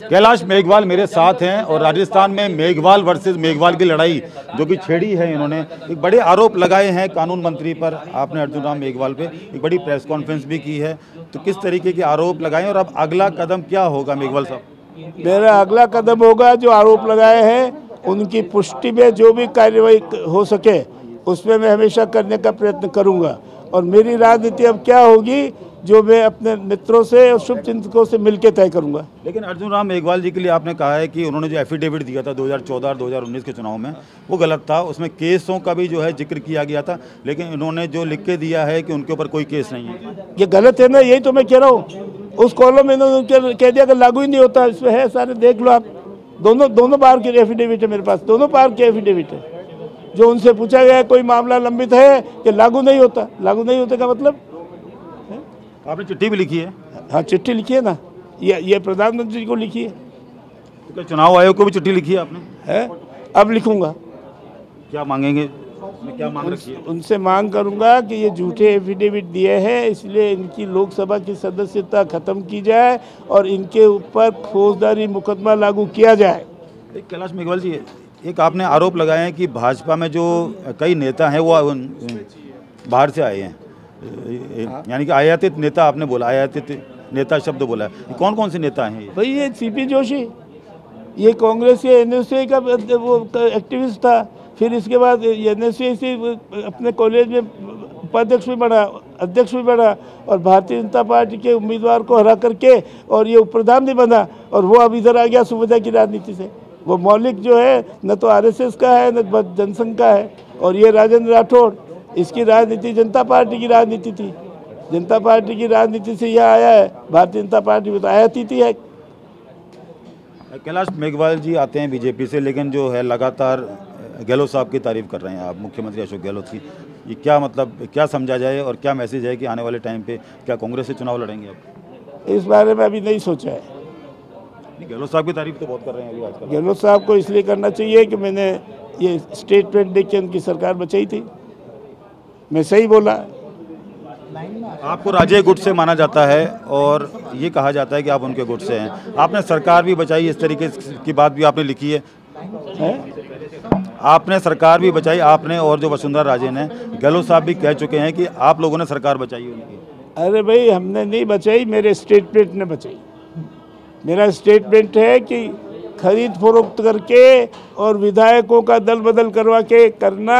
कैलाश मेघवाल मेरे साथ हैं और राजस्थान में मेघवाल वर्सेस मेघवाल की लड़ाई जो कि छेड़ी है इन्होंने। एक बड़े आरोप लगाए हैं कानून मंत्री पर। आपने अर्जुन राम मेघवाल पे एक बड़ी प्रेस कॉन्फ्रेंस भी की है। तो किस तरीके के आरोप लगाए और अब अगला कदम क्या होगा मेघवाल साहब? मेरा अगला कदम होगा जो आरोप लगाए हैं उनकी पुष्टि में जो भी कार्रवाई हो सके उसमें मैं हमेशा करने का प्रयत्न करूँगा। और मेरी राजनीति अब क्या होगी जो मैं अपने मित्रों से और शुभ चिंतकों से मिलकर तय करूँगा। लेकिन अर्जुन राम मेघवाल जी के लिए आपने कहा है कि उन्होंने जो एफिडेविट दिया था 2014 और 2019 के चुनाव में वो गलत था। उसमें केसों का भी जो है ज़िक्र किया गया था लेकिन इन्होंने जो लिख के दिया है कि उनके ऊपर कोई केस नहीं है। ये गलत है ना यही तो मैं कह रहा हूँ। उस कॉलम में इन्होंने कह- दिया कि लागू ही नहीं होता इसमें है सारे देख लो आप। दोनों दोनों बार की एफिडेविट है मेरे पास दोनों बार की एफिडेविट है। जो उनसे पूछा गया कोई मामला लंबित है कि लागू नहीं होता? लागू नहीं होने का मतलब? आपने चिट्ठी भी लिखी है? हाँ चिट्ठी लिखी है ना। ये ये प्रधानमंत्री को लिखी है। तो क्या चुनाव आयोग को भी चिट्ठी लिखी है आपने? है? अब लिखूँगा। क्या मांगेंगे? क्या मांग रखी है? उनसे मांग करूँगा कि ये झूठे एफिडेविट दिए हैं इसलिए इनकी लोकसभा की सदस्यता खत्म की जाए और इनके ऊपर फौजदारी मुकदमा लागू किया जाए। एक कैलाश मेघवाल जी एक आपने आरोप लगाए हैं कि भाजपा में जो कई नेता हैं वो बाहर से आए हैं। यानी कि आयातित नेता आपने बोला, आयातित नेता शब्द बोला है। कौन कौन से नेता हैं भाई, ये सीपी जोशी ये कांग्रेस के एन का, वो एक्टिविस्ट था। फिर इसके बाद एन से अपने कॉलेज में उपाध्यक्ष भी बना, अध्यक्ष भी बना और भारतीय जनता पार्टी के उम्मीदवार को हरा करके और ये उप प्रधान भी बना और वो अब इधर आ गया सुविधा की राजनीति से। वो मौलिक जो है, न तो आरएसएस का है, न जनसंघ का है और ये राजेंद्र राठौड़ इसकी राजनीति जनता पार्टी की राजनीति थी। जनता पार्टी की राजनीति से यह आया है भारतीय जनता पार्टी में तो आया थी है कैलाश मेघवाल जी आते हैं बीजेपी से लेकिन जो है लगातार गहलोत साहब की तारीफ़ कर रहे हैं आप मुख्यमंत्री अशोक गहलोत की। ये क्या मतलब क्या समझा जाए और क्या मैसेज है कि आने वाले टाइम पे क्या कांग्रेस से चुनाव लड़ेंगे आप? इस बारे में अभी नहीं सोचा है। गहलोत साहब की तारीफ़ तो बहुत कर रहे हैं अभी आजकल। गहलोत साहब को इसलिए करना चाहिए कि मैंने ये स्टेटमेंट देख के उनकी सरकार बचाई थी। मैं सही बोला। आपको राजे गुट से माना जाता है और ये कहा जाता है कि आप उनके गुट से हैं। आपने सरकार भी बचाई इस तरीके की बात भी आपने लिखी है। है? आपने सरकार भी बचाई आपने और जो वसुंधरा राजे ने गहलोत साहब भी कह चुके हैं कि आप लोगों ने सरकार बचाई उनकी। अरे भाई हमने नहीं बचाई मेरे स्टेटमेंट ने बचाई। मेरा स्टेटमेंट है कि खरीद फरोख्त करके और विधायकों का दल बदल करवा के करना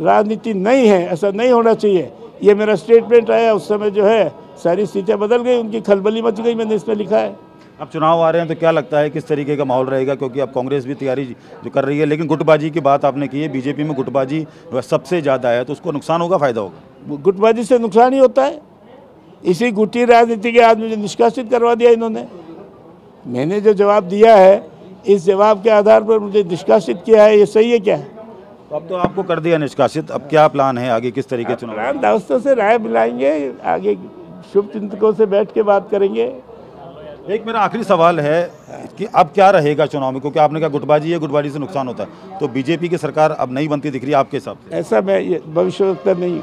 राजनीति नहीं है ऐसा नहीं होना चाहिए। ये मेरा स्टेटमेंट आया उस समय जो है सारी स्थितियाँ बदल गई उनकी खलबली मच गई मैंने इसमें लिखा है। अब चुनाव आ रहे हैं तो क्या लगता है किस तरीके का माहौल रहेगा? क्योंकि अब कांग्रेस भी तैयारी जो कर रही है लेकिन गुटबाजी की बात आपने की है बीजेपी में गुटबाजी सबसे ज़्यादा है तो उसको नुकसान होगा फ़ायदा होगा? गुटबाजी से नुकसान ही होता है। इसी गुटी राजनीति के आदमी निष्कासित करवा दिया इन्होंने। मैंने जो जवाब दिया है इस जवाब के आधार पर मुझे निष्कासित किया है ये सही है क्या? तो अब तो आपको कर दिया निष्कासित। अब क्या प्लान है आगे? किस तरीके चुनाव? प्राण दोस्तों से राय मिलाएँगे आगे शुभ चिंतकों से बैठ के बात करेंगे। एक मेरा आखिरी सवाल है कि अब क्या रहेगा चुनाव में? क्योंकि आपने कहा गुटबाजी है गुटबाजी से नुकसान होता है। तो बीजेपी की सरकार अब नहीं बनती दिख रही है आपके हिसाब से? ऐसा मैं भविष्य नहीं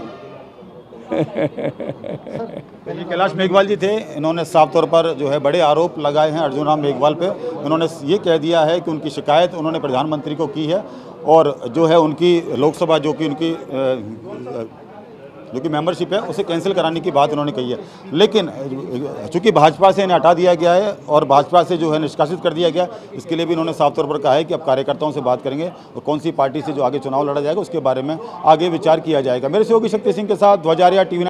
कैलाश मेघवाल जी थे। इन्होंने साफ़ तौर पर जो है बड़े आरोप लगाए हैं अर्जुन राम मेघवाल पे। इन्होंने ये कह दिया है कि उनकी शिकायत उन्होंने प्रधानमंत्री को की है और जो है उनकी लोकसभा, जो कि उनकी जो कि मेंबरशिप है, उसे कैंसिल कराने की बात उन्होंने कही है। लेकिन, चूँकि भाजपा से इन्हें हटा दिया गया है और भाजपा से जो है निष्कासित कर दिया गया इसके लिए भी इन्होंने साफ़ तौर पर कहा है कि अब कार्यकर्ताओं से बात करेंगे और कौन सी पार्टी से जो आगे चुनाव लड़ा जाएगा, उसके बारे में आगे विचार किया जाएगा। मेरे सहयोगी शक्ति सिंह के साथ ध्वजारिया टीवी